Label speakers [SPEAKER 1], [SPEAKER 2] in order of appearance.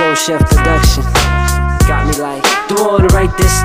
[SPEAKER 1] Soul Chef production. Got me like, do I wanna write this?